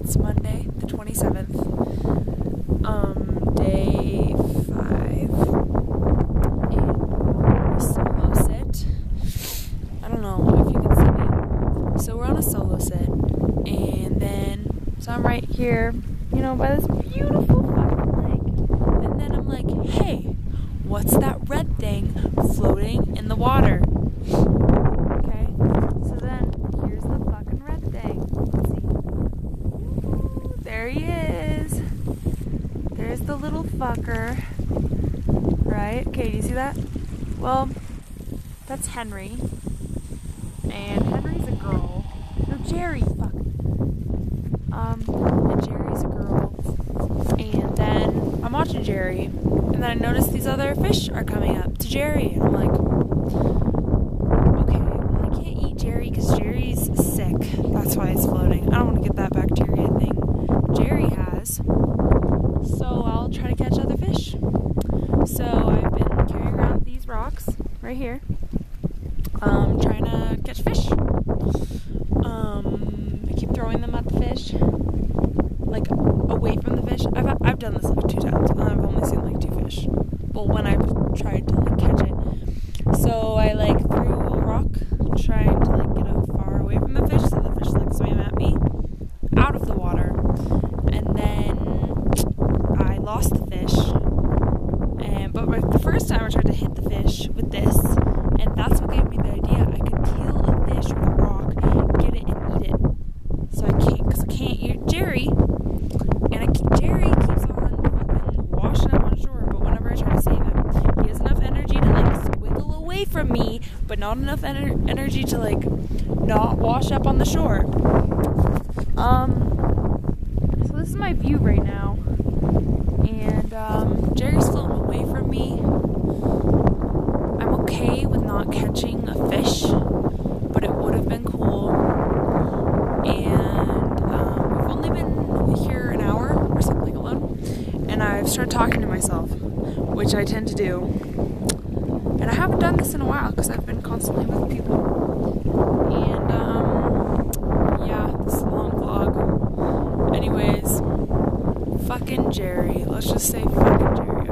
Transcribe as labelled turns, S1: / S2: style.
S1: It's Monday, the 27th. Um, day five. And solo sit. I don't know if you can see me. So we're on a solo sit, And then, so I'm right here, you know, by this beautiful fucking lake. And then I'm like, hey, what's that red thing floating in the water? Okay, so then here's the fucking red thing. Let's see. Ooh, there he is. There's the little fucker. Right? Okay, do you see that? Well, that's Henry. And Henry's a girl. No, Gerry, fuck. Um, and Gerry's a girl. And then I'm watching Gerry. And then I notice these other fish are coming up to Gerry. And I'm like, okay, well, I can't eat Gerry because Gerry's sick. That's why he's floating. I don't want to get that bacteria thing Gerry has. So I'll try to catch So I've been carrying around these rocks right here. Um, trying to catch fish. Um, I keep throwing them at the fish, like away from the fish. I've I've done this like two times, and I've only seen like two fish. Well, when I've tried to like catch it, so I like threw a rock, trying to like get it far away from the fish, so the fish like swam at me out of the water, and then I lost the fish. And but my, the first time I tried to hit the fish with this, and that's what gave me the idea. I could kill a fish with a rock, get it, and eat it. So I can't, cause I can't eat Gerry, and I, Gerry keeps on washing up on shore. But whenever I try to save him, he has enough energy to like squiggle away from me, but not enough ener- energy to like not wash up on the shore. Um, so this is my view right now, and um, Gerry's floating away from me. I'm okay with not catching a fish, but it would have been cool. And um, we've only been here an hour or something alone, and talking to myself, which I tend to do. And I haven't done this in a while because I've been constantly with people. And um, yeah, this is a long vlog. Anyways, fucking Gerry. Let's just say fucking Gerry,